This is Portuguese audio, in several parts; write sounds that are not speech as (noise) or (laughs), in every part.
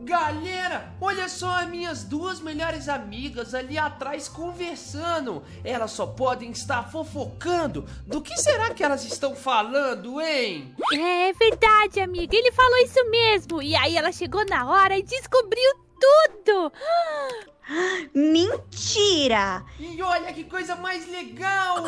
Galera, olha só as minhas duas melhores amigas ali atrás conversando. Elas só podem estar fofocando. Do que será que elas estão falando, hein? É, é verdade, amiga. Ele falou isso mesmo. E aí ela chegou na hora e descobriu tudo. Mentira! E olha que coisa mais legal!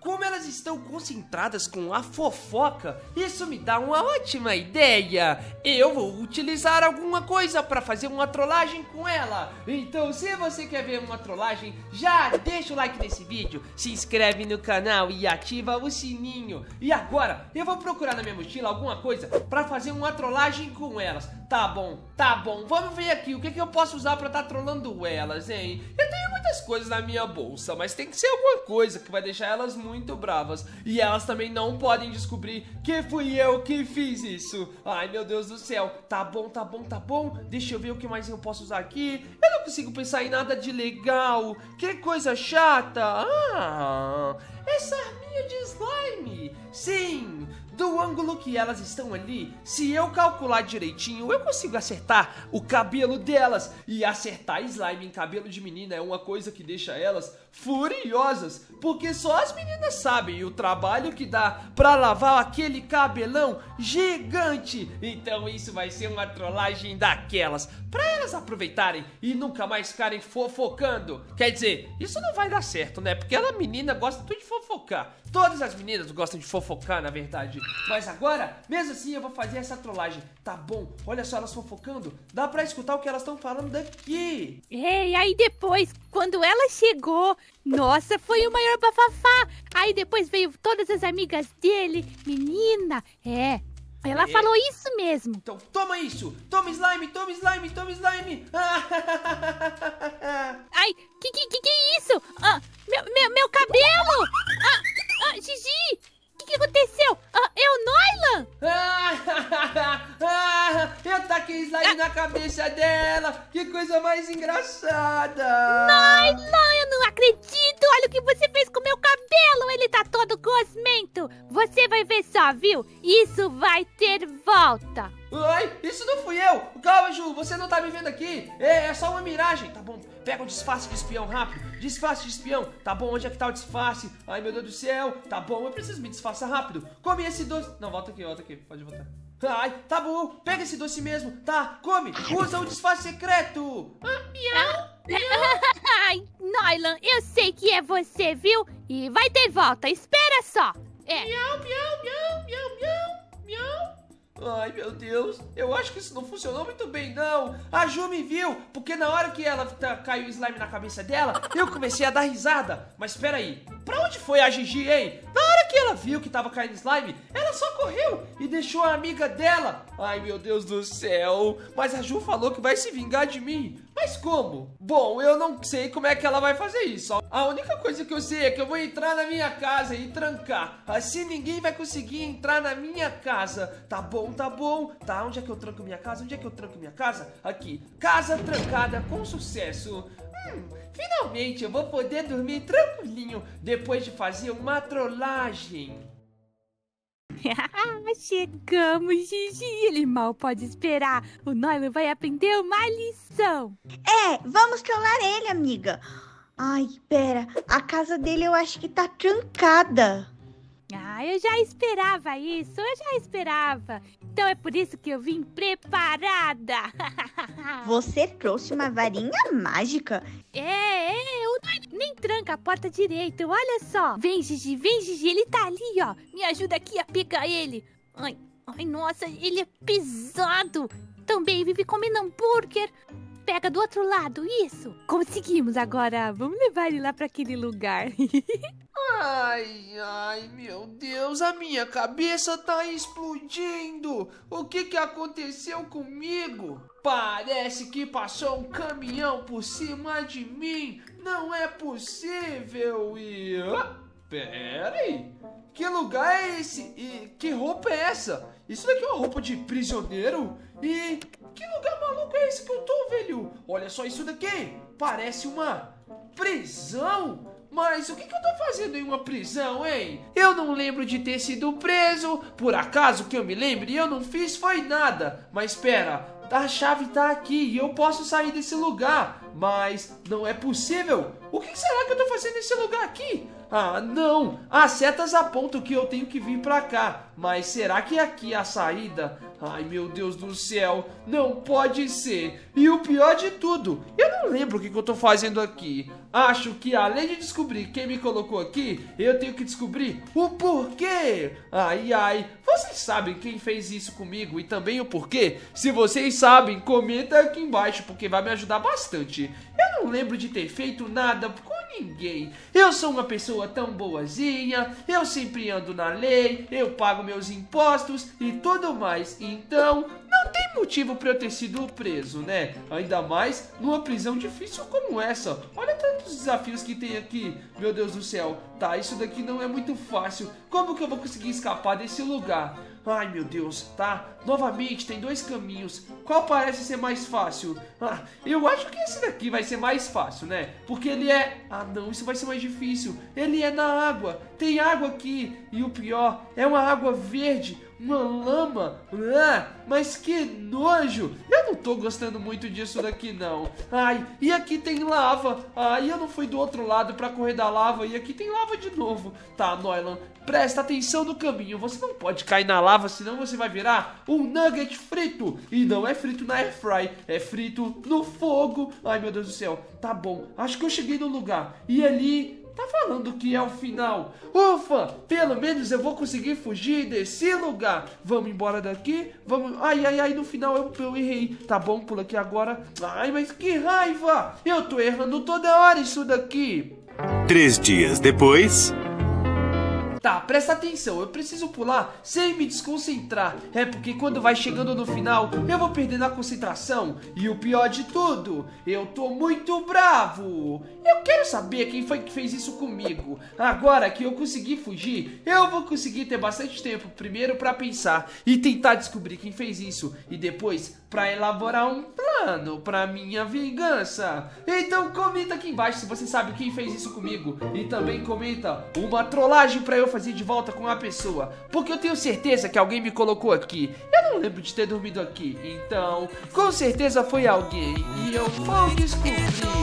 Como elas estão concentradas com a fofoca, isso me dá uma ótima ideia! Eu vou utilizar alguma coisa para fazer uma trollagem com ela! Então, se você quer ver uma trollagem, já deixa o like nesse vídeo, se inscreve no canal e ativa o sininho! E agora, eu vou procurar na minha mochila alguma coisa para fazer uma trollagem com elas. Tá bom, tá bom, vamos ver aqui o que, que eu posso usar para estar tá trollando elas, hein? Eu tenho muitas coisas na minha bolsa, mas tem que ser alguma coisa que vai deixar elas muito bravas. E elas também não podem descobrir que fui eu que fiz isso. Ai, meu Deus do céu. Tá bom, tá bom, tá bom. Deixa eu ver o que mais eu posso usar aqui. Eu não consigo pensar em nada de legal. Que coisa chata. Ah, essa arminha de slime. Sim, do ângulo que elas estão ali, se eu calcular direitinho, eu consigo acertar o cabelo delas. E acertar slime em cabelo de menina é uma coisa que deixa elas furiosas, porque só as meninas sabem o trabalho que dá pra lavar aquele cabelão gigante. Então isso vai ser uma trollagem daquelas, pra elas aproveitarem e nunca mais ficarem fofocando. Quer dizer, isso não vai dar certo, né? Porque ela menina gosta tudo de fofocar. Todas as meninas gostam de fofocar, na verdade. Mas agora, mesmo assim, eu vou fazer essa trollagem. Tá bom, olha só elas fofocando. Dá pra escutar o que elas estão falando daqui. É, e aí depois, quando ela chegou, nossa, foi o maior bafafá. Aí depois veio todas as amigas dele. Menina, é. Ela é. falou isso mesmo. Então toma isso. Toma slime, toma slime, toma slime. (laughs) cabeça dela. Que coisa mais engraçada. Noilan, eu não acredito. Olha o que você fez com meu cabelo. Ele tá todo gosmento. Você vai ver só, viu? Isso vai ter volta. Ai, isso não fui eu! Calma, Ju, você não tá me vendo aqui! É, é só uma miragem, tá bom? Pega o disfarce de espião rápido! Disfarce de espião! Tá bom, onde é que tá o disfarce? Ai, meu Deus do céu! Tá bom, eu preciso me disfarçar rápido! Come esse doce! Não, volta aqui, volta aqui, pode voltar. Ai, tá bom, pega esse doce mesmo, tá? Come! Usa o disfarce secreto! Ah, miau! (laughs) Ai, Nylan, eu sei que é você, viu? E vai ter volta, espera só! É. Miau, miau, miau, miau, miau, miau. Ai, meu Deus, eu acho que isso não funcionou muito bem, não. A Ju me viu, porque na hora que ela tá, caiu o slime na cabeça dela, eu comecei a dar risada. Mas espera aí, pra onde foi a Gigi, hein? Hora que ela viu que tava caindo slime, ela só correu e deixou a amiga dela. Ai, meu Deus do céu. Mas a Ju falou que vai se vingar de mim. Mas como? Bom, eu não sei como é que ela vai fazer isso. A única coisa que eu sei é que eu vou entrar na minha casa e trancar. Assim ninguém vai conseguir entrar na minha casa. Tá bom, tá bom. Tá, onde é que eu tranco minha casa? Onde é que eu tranco minha casa? Aqui. Casa trancada com sucesso. Hum, finalmente eu vou poder dormir tranquilinho depois de fazer uma trollagem. (laughs) Chegamos, Gigi. Ele mal pode esperar. O Nolan vai aprender uma lição. É, vamos trollar ele, amiga. Ai, pera. A casa dele eu acho que tá trancada. Ah, eu já esperava isso, eu já esperava. Então é por isso que eu vim preparada. (laughs) Você trouxe uma varinha mágica? É, é, eu nem tranca a porta direito, olha só. Vem, Gigi, vem, Gigi, ele tá ali, ó. Me ajuda aqui a pegar ele. Ai, ai, nossa, ele é pesado. Também vive comendo hambúrguer pega do outro lado, isso. Conseguimos agora. Vamos levar ele lá para aquele lugar. (laughs) ai, ai, meu Deus, a minha cabeça tá explodindo. O que que aconteceu comigo? Parece que passou um caminhão por cima de mim. Não é possível e... Pera aí. Que lugar é esse? E que roupa é essa? Isso daqui é uma roupa de prisioneiro? E que lugar maluco é esse que eu tô, velho? Olha só isso daqui. Parece uma prisão. Mas o que, que, eu tô fazendo em uma prisão, hein? Eu não lembro de ter sido preso. Por acaso que eu me lembre, eu não fiz foi nada. Mas espera, a chave tá aqui e eu posso sair desse lugar, mas não é possível. O que será que eu tô fazendo nesse lugar aqui? Ah, não! As setas apontam que eu tenho que vir pra cá, mas será que aqui é a saída? Ai, meu Deus do céu, não pode ser! E o pior de tudo, eu não lembro o que, que eu tô fazendo aqui. Acho que além de descobrir quem me colocou aqui, eu tenho que descobrir o porquê. Ai, ai, vocês sabem quem fez isso comigo e também o porquê? Se vocês sabem, comenta aqui embaixo, porque vai me ajudar bastante. Eu não lembro de ter feito nada ninguém. Eu sou uma pessoa tão boazinha, eu sempre ando na lei, eu pago meus impostos e tudo mais. Então, não tem motivo para eu ter sido preso, né? Ainda mais numa prisão difícil como essa. Olha tantos desafios que tem aqui. Meu Deus do céu. Tá, isso daqui não é muito fácil. Como que eu vou conseguir escapar desse lugar? Ai meu Deus, tá? Novamente tem dois caminhos. Qual parece ser mais fácil? Ah, eu acho que esse daqui vai ser mais fácil, né? Porque ele é. Ah não, isso vai ser mais difícil. Ele é na água. Tem água aqui. E o pior, é uma água verde uma lama? Ah, mas que nojo! Eu não tô gostando muito disso daqui não. Ai, e aqui tem lava. Ai, eu não fui do outro lado pra correr da lava e aqui tem lava de novo. Tá, Noilan, presta atenção no caminho. Você não pode cair na lava, senão você vai virar um nugget frito. E não é frito na air fry, é frito no fogo. Ai, meu Deus do céu. Tá bom, acho que eu cheguei no lugar. E ali Tá falando que é o final. Ufa, pelo menos eu vou conseguir fugir desse lugar. Vamos embora daqui. Vamos. Ai, ai, ai, no final eu, eu errei. Tá bom, pula aqui agora. Ai, mas que raiva. Eu tô errando toda hora isso daqui. Três dias depois. Tá, presta atenção, eu preciso pular sem me desconcentrar. É porque quando vai chegando no final, eu vou perdendo a concentração. E o pior de tudo, eu tô muito bravo. Eu quero saber quem foi que fez isso comigo. Agora que eu consegui fugir, eu vou conseguir ter bastante tempo primeiro para pensar e tentar descobrir quem fez isso. E depois para elaborar um plano para minha vingança. Então comenta aqui embaixo se você sabe quem fez isso comigo e também comenta uma trollagem para eu fazer de volta com uma pessoa, porque eu tenho certeza que alguém me colocou aqui. Eu não lembro de ter dormido aqui, então com certeza foi alguém e eu vou descobrir.